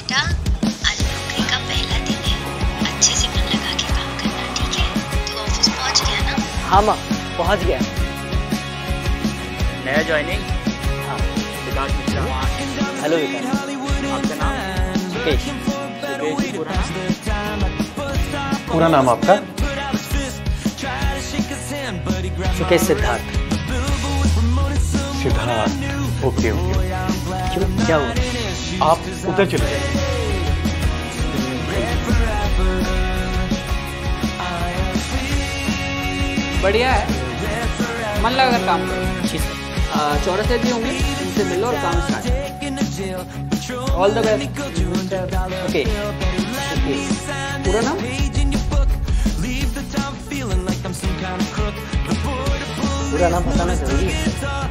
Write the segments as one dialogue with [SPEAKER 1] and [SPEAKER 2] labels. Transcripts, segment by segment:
[SPEAKER 1] बेटा आज नौकरी का पहला दिन है। अच्छे से मन लगा के काम करना ठीक है? तू ऑफ़िस पहुँच गया ना?
[SPEAKER 2] हाँ माँ पहुँच गया।
[SPEAKER 3] नया ज्वाइनिंग
[SPEAKER 2] हाँ?
[SPEAKER 3] विकास मिश्रा।
[SPEAKER 2] हेलो विकास।
[SPEAKER 3] आपका नाम?
[SPEAKER 2] सुकेश।
[SPEAKER 3] सुकेश पूरा नाम?
[SPEAKER 4] पूरा नाम आपका?
[SPEAKER 2] सुकेश सिद्धार्थ।
[SPEAKER 4] सिद्धार्थ। Okay okay.
[SPEAKER 2] क्यों? क्या हुआ?
[SPEAKER 4] आप उधर चले जाइए।
[SPEAKER 5] बढ़िया है। मन लगा कर काम करो।
[SPEAKER 2] जी सर
[SPEAKER 5] जी होंगे उनसे मिलो और काम start all the best
[SPEAKER 2] okay
[SPEAKER 5] पूरा नाम?
[SPEAKER 2] पूरा नाम बताना ज़रूरी है।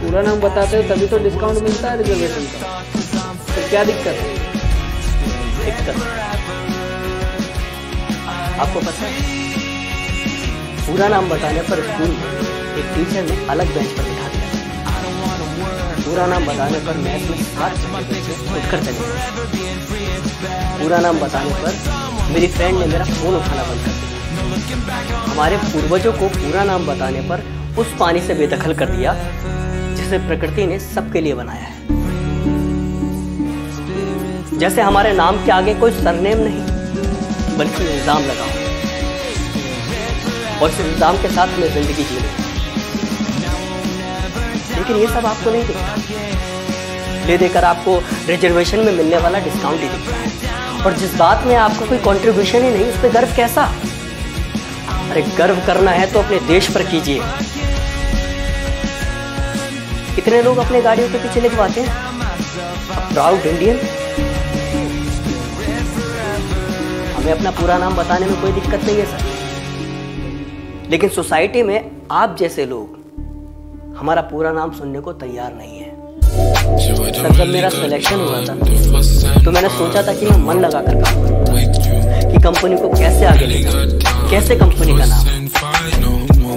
[SPEAKER 5] पूरा नाम बताते हो, तभी तो डिस्काउंट मिलता है रिजर्वेशन का। तो क्या दिक्कत है?
[SPEAKER 2] दिक्कत। आपको पता है, पूरा नाम बताने पर स्कूल एक टीचर ने अलग बेंच पर बिठा दिया। पूरा नाम बताने पर मैथ में सात उठकर चले पूरा नाम बताने पर मेरी फ्रेंड ने मेरा फ़ोन उठाना बंद कर दिया। हमारे पूर्वजों को पूरा नाम बताने पर उस पानी से बेदखल कर दिया, जिसे प्रकृति ने सबके लिए बनाया है। जैसे हमारे नाम के आगे कोई सरनेम नहीं, बल्कि इल्ज़ाम लगाओ और इस इल्ज़ाम के साथ मैं ज़िंदगी जी रही लेकिन ये सब आपको नहीं दिखता। ले देकर आपको रिजर्वेशन में मिलने वाला डिस्काउंट ही दिखता है। और जिस बात में आपको कोई कंट्रीब्यूशन ही नहीं, उस पर गर्व कैसा? अरे गर्व करना है तो अपने देश पर कीजिए। कितने लोग अपने गाड़ियों के पीछे लिखवाते हैं। प्राउड इंडियन हमें अपना पूरा नाम बताने में कोई दिक्कत नहीं है सर लेकिन सोसाइटी में आप जैसे लोग हमारा पूरा नाम सुनने को तैयार नहीं है। सर जब मेरा सिलेक्शन हुआ था तो मैंने सोचा था कि मैं मन लगा कर काम करूँगा कि कंपनी को कैसे आगे ले जाऊँ, कैसे कंपनी का नाम।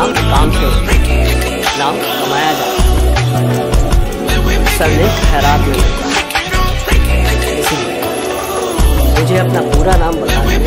[SPEAKER 2] नाम काम से नाम कमाया जाता संदेश खराब नहीं मुझे अपना पूरा नाम बताने